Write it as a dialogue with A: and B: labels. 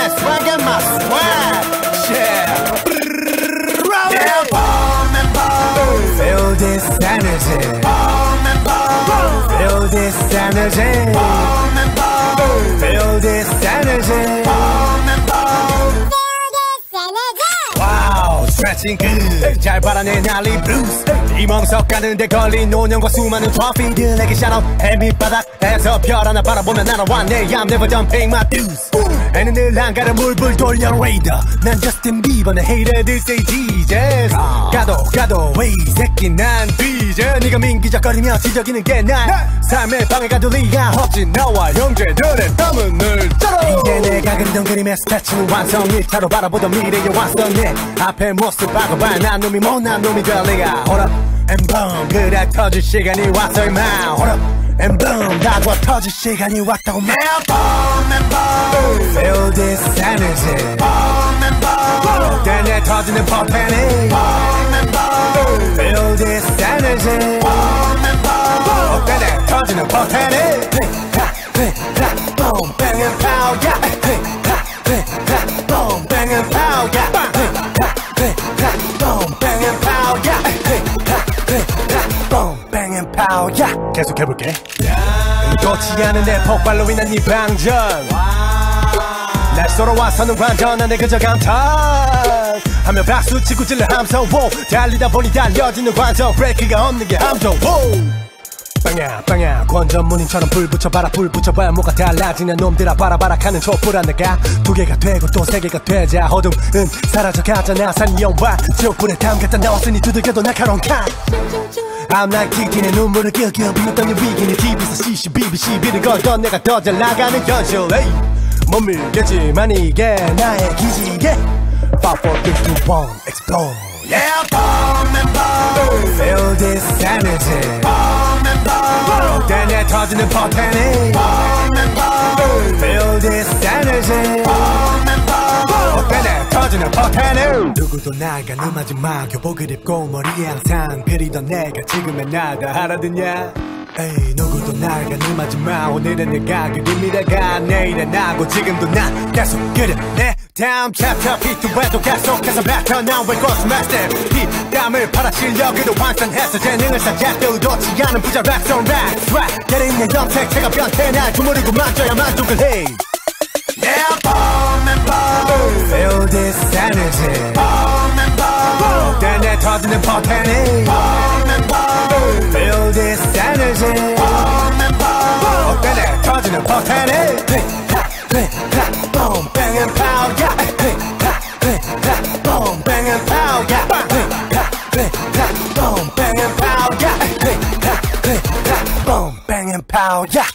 A: my swag and my swag. Yeah. Roll yeah. it. Bomb and bomb. Feel this energy. Bomb and bomb. Feel this energy. Bomb and bomb. Feel this energy. Bomb and bomb. 와우 스트레칭 끝잘 바라내 난리 블루스 이멍석 가는데 걸린 노년과 수많은 트로피들에게 샤롯 햇밑바닥에서 별 하나 바라보며 날아왔네 I'm never done paying my dues 애는 늘 한가를 물불 돌려 레이더 난 저스틴 비버 내 헤이터들 say Jesus 가도 가도 왜 이 새끼 난 뒤져 네가 민기적거리며 지적이는 게난 삶의 방해가 될 리가 없지. 나와 형제들의 땀은 늘 쩔어. 이제 내가 그리던 그림의 스태츄는 완성 1차로 바라보던 미래의 완성네. 앞에 모습 바꿔봐. 난 놈이 못난 놈이 될 리가 Hold up and boom 그래 터질 시간이 왔어 임마. Hold up and boom 나도 터질 시간이 왔다고 man Boom and boom Feel this energy Boom and boom 때내 터지는 퍼펜이 Boom and boom Feel this energy Boom and boom 때내 터지는 퍼펜이 Hey ha hey ha boom bang and pow yeah Hey ha hey ha boom bang and pow yeah Hey ha hey ha boom bang and pow yeah Hey ha hey ha boom bang and pow yeah 계속 해볼게. 의도치 않은 내 폭발로 인한 이 방전. 날 쏘러와서는 완전한 내 그저 감탄. 하며 박수 치고 질러 함성 오 달리다 보니 달려지는 관성 브레이크가 없는 게 함정 오 빵야 빵야 권전문인처럼 불 붙여봐라 불 붙여봐야 뭐가 달라지냐. 놈들아 바라바라 하는 촛불한 내가 두 개가 되고 또 세 개가 되자. 어둠은 사라져가잖아. 산이영화 지옥불에 담갔다 나왔으니 두들겨도 날카로운 칼 I'm like 틱틱의 눈물을 껴껴 비웃던 이 위기는 TV에서 CCBB 시비를 걸던 내가 더 잘 나가는 현실 에이 못 밀겠지만 이게 나의 기지개 5, 4, 3, 2, 1, explode Yeah, bomb and bomb Feel this energy Bomb and bomb 때내 터지는 포텐이 Bomb and bomb Feel this energy bomb 터지는 포텐이 누구도 나가 음하지 마 교복을 입고 머리에 항상 그리던 내가 지금의 나다 알아듣냐? 에이 누구도 나가 음하지 마 오늘은 내가 그린 미래가 내일은 나고 지금도 난 계속 그려 내. 다음 챕터 피투에도 계속해서 뱉어 나올 것을 마스터 이 땀을 팔아 실력으로 완성해서 재능을 쌓겠다 의도치 않은 부자 랩송 랩 랩 때린 내 염색체가 변태 날 주무르고 만져야 만족을 해 터지는 포텐이 Bomb and bomb Feel this energy Bomb and bomb 때내 터지는 포텐이 Hey, ha, hey, ha, boom, bang and pow, yeah Hey, ha, hey, ha, boom, bang and pow, yeah Hey, ha, hey, ha, boom, bang and pow, yeah Hey, ha, hey, ha, boom, bang and pow, yeah